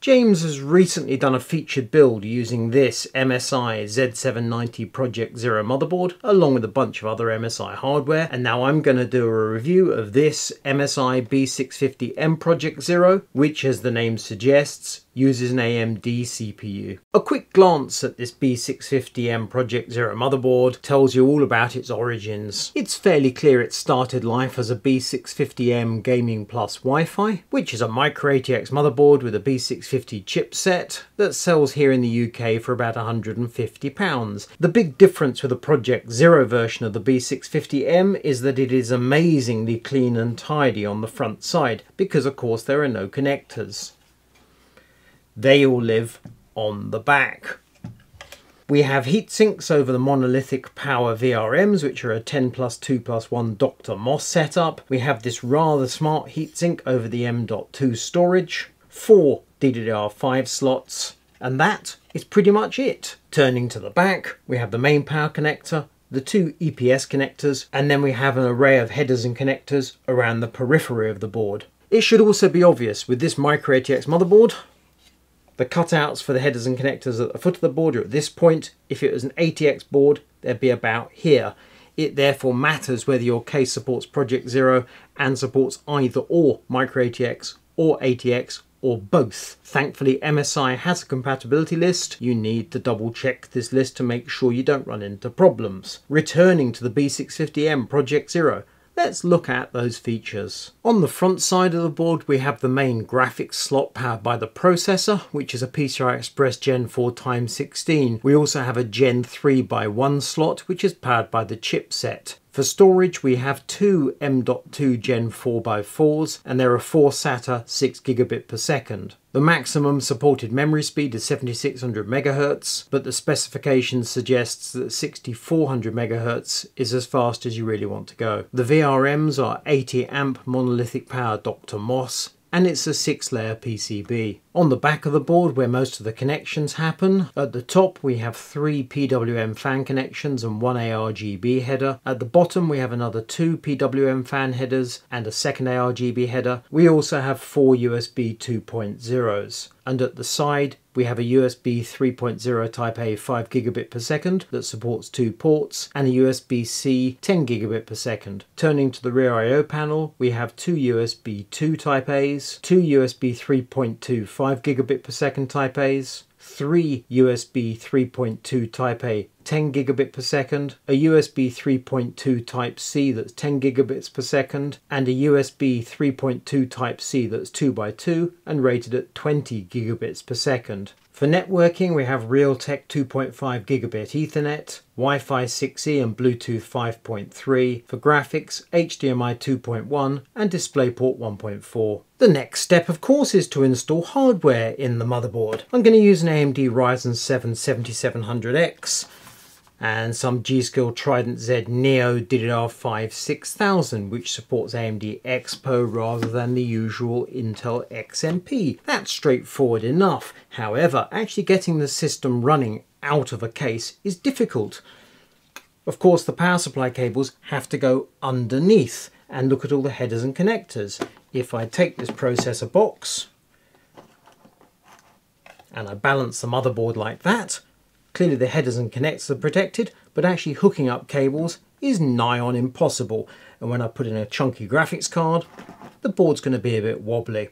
James has recently done a featured build using this MSI Z790 Project Zero motherboard along with a bunch of other MSI hardware. And now I'm going to do a review of this MSI B650M Project Zero which as the name suggests uses an AMD CPU. A quick glance at this B650M Project Zero motherboard tells you all about its origins. It's fairly clear it started life as a B650M Gaming Plus Wi-Fi, which is a Micro ATX motherboard with a B650 chipset that sells here in the UK for about £150. The big difference with the Project Zero version of the B650M is that it is amazingly clean and tidy on the front side, because of course there are no connectors. They all live on the back. We have heat sinks over the monolithic power VRMs, which are a 10 plus 2 plus 1 DrMOS setup. We have this rather smart heatsink over the M.2 storage, four DDR5 slots, and that is pretty much it. Turning to the back, we have the main power connector, the two EPS connectors, and then we have an array of headers and connectors around the periphery of the board. It should also be obvious with this Micro ATX motherboard, the cutouts for the headers and connectors at the foot of the board are at this point. If it was an ATX board, they'd be about here. It therefore matters whether your case supports Project Zero and supports either or Micro ATX or ATX or both. Thankfully MSI has a compatibility list. You need to double check this list to make sure you don't run into problems. Returning to the B650M Project Zero, Let's look at those features. On the front side of the board we have the main graphics slot powered by the processor which is a PCI Express Gen 4 x 16. We also have a Gen 3 by 1 slot which is powered by the chipset. For storage, we have two M.2 Gen 4x4s and there are four SATA 6 gigabit per second. The maximum supported memory speed is 7600 MHz, but the specification suggests that 6400 MHz is as fast as you really want to go. The VRMs are 80 amp monolithic power DrMOS and it's a six layer PCB. On the back of the board where most of the connections happen, at the top we have three PWM fan connections and one ARGB header. At the bottom we have another two PWM fan headers and a second ARGB header. We also have four USB 2.0s and at the side we have a USB 3.0 Type A 5 gigabit per second that supports two ports and a USB-C 10 gigabit per second. Turning to the rear I.O. panel, we have two USB 2 Type A's, two USB 3.2 5 gigabit per second Type A's, three USB 3.2 Type A 10 gigabit per second, a USB 3.2 Type C that's 10 gigabits per second, and a USB 3.2 Type C that's 2x2 and rated at 20 gigabits per second. For networking, we have Realtek 2.5 gigabit Ethernet, Wi-Fi 6E and Bluetooth 5.3. For graphics, HDMI 2.1 and DisplayPort 1.4. The next step, of course, is to install hardware in the motherboard. I'm going to use an AMD Ryzen 7 7700X and some G.Skill Trident Z Neo DDR5 6000 which supports AMD Expo rather than the usual Intel XMP. That's straightforward enough. However, actually getting the system running out of a case is difficult. Of course the power supply cables have to go underneath and look at all the headers and connectors. If I take this processor box and I balance the motherboard like that, Clearly the headers and connectors are protected, but actually hooking up cables is nigh on impossible. And when I put in a chunky graphics card, the board's going to be a bit wobbly.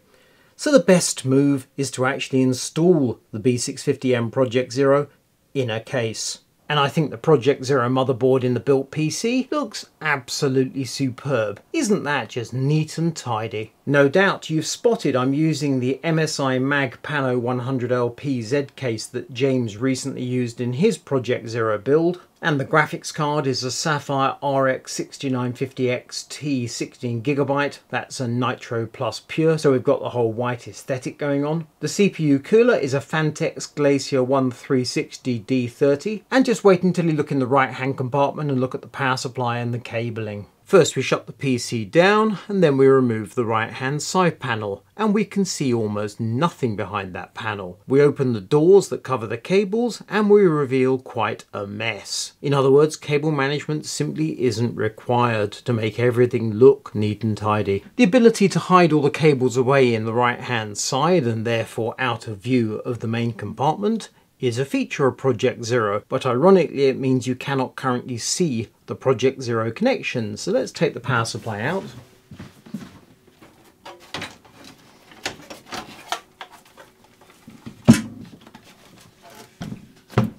So the best move is to actually install the B650M Project Zero in a case. And I think the Project Zero motherboard in the built PC looks absolutely superb. Isn't that just neat and tidy? No doubt you've spotted I'm using the MSI Mag Pano 100L PZ case that James recently used in his Project Zero build. And the graphics card is a Sapphire RX 6950 XT 16GB. That's a Nitro Plus Pure, so we've got the whole white aesthetic going on. The CPU cooler is a Phanteks Glacier 1360 D30. And just wait until you look in the right hand compartment and look at the power supply and the cabling. First we shut the PC down and then we remove the right hand side panel and we can see almost nothing behind that panel. We open the doors that cover the cables and we reveal quite a mess. In other words, cable management simply isn't required to make everything look neat and tidy. The ability to hide all the cables away in the right hand side and therefore out of view of the main compartment is a feature of Project Zero, but ironically it means you cannot currently see the Project Zero connections. So let's take the power supply out.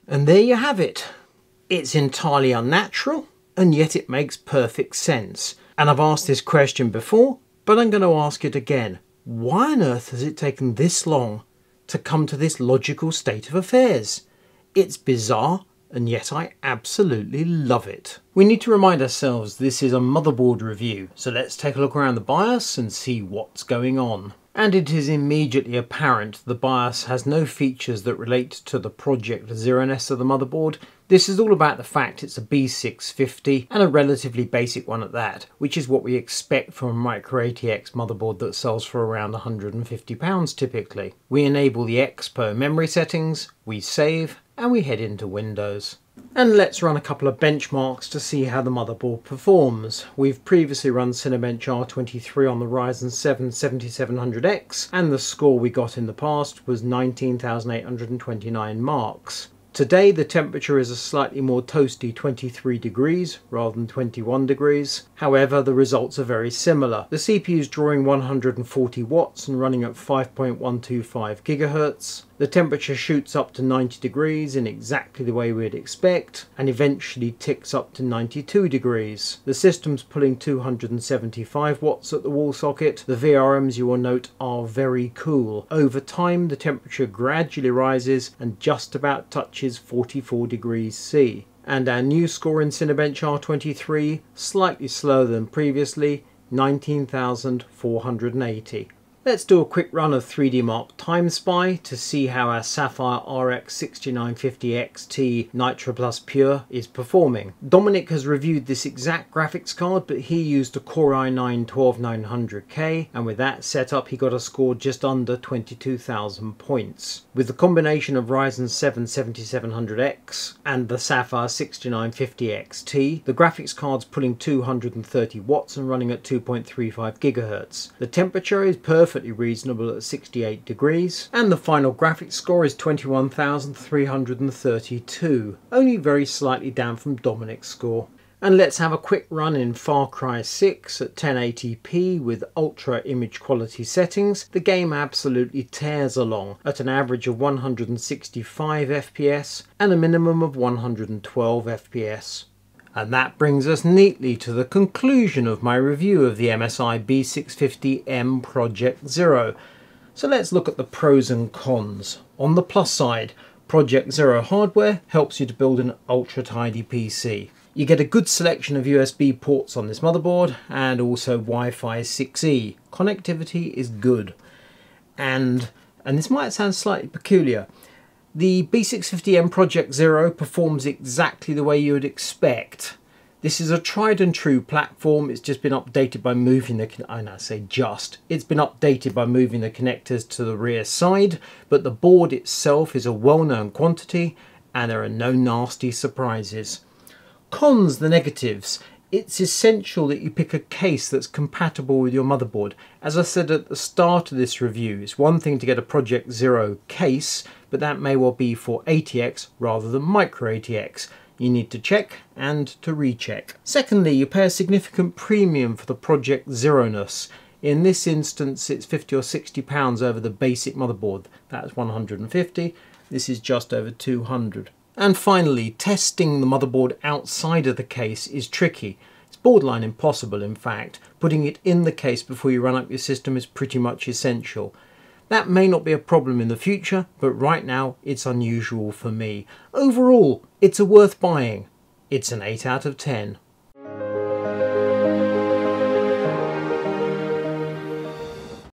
And there you have it. It's entirely unnatural, and yet it makes perfect sense. And I've asked this question before, but I'm going to ask it again. Why on earth has it taken this long to come to this logical state of affairs. It's bizarre, and yet I absolutely love it. We need to remind ourselves this is a motherboard review, so let's take a look around the BIOS and see what's going on. And it is immediately apparent the BIOS has no features that relate to the Project Zeroness of the motherboard, this is all about the fact it's a B650 and a relatively basic one at that, which is what we expect from a Micro ATX motherboard that sells for around £150 typically. We enable the Expo memory settings, we save, and we head into Windows. And let's run a couple of benchmarks to see how the motherboard performs. We've previously run Cinebench R23 on the Ryzen 7 7700X and the score we got in the past was 19,829 marks. Today the temperature is a slightly more toasty 23 degrees rather than 21 degrees. However, the results are very similar. The CPU is drawing 140 watts and running at 5.125 gigahertz. The temperature shoots up to 90 degrees in exactly the way we'd expect and eventually ticks up to 92 degrees. The system's pulling 275 watts at the wall socket. The VRMs you will note are very cool. Over time the temperature gradually rises and just about touches 44 degrees C. And our new score in Cinebench R23, slightly slower than previously, 19,480. Let's do a quick run of 3D Mark Time Spy to see how our Sapphire RX 6950 XT Nitro Plus Pure is performing. Dominic has reviewed this exact graphics card but he used a Core i9 12900K and with that setup he got a score just under 22,000 points. With the combination of Ryzen 7 7700X and the Sapphire 6950 XT, the graphics card's pulling 230 watts and running at 2.35 GHz. The temperature is perfect perfectly reasonable at 68 degrees, and the final graphics score is 21,332, only very slightly down from Dominic's score. And let's have a quick run in Far Cry 6 at 1080p with ultra image quality settings. The game absolutely tears along at an average of 165 FPS and a minimum of 112 FPS. And that brings us neatly to the conclusion of my review of the MSI B650M Project Zero. So let's look at the pros and cons. On the plus side, Project Zero hardware helps you to build an ultra tidy PC. You get a good selection of USB ports on this motherboard and also Wi-Fi 6E. Connectivity is good. And, and this might sound slightly peculiar, the B650M Project Zero performs exactly the way you would expect. This is a tried and true platform. It's just been updated by moving the, I know I say just, it's been updated by moving the connectors to the rear side, but the board itself is a well-known quantity and there are no nasty surprises. Cons, the negatives it's essential that you pick a case that's compatible with your motherboard. As I said at the start of this review, it's one thing to get a Project Zero case, but that may well be for ATX rather than Micro ATX. You need to check and to recheck. Secondly, you pay a significant premium for the Project Zeroness. In this instance, it's 50 or 60 pounds over the basic motherboard. That's 150. This is just over 200. And finally, testing the motherboard outside of the case is tricky. It's borderline impossible, in fact. Putting it in the case before you run up your system is pretty much essential. That may not be a problem in the future, but right now it's unusual for me. Overall, it's a worth buying. It's an 8 out of 10.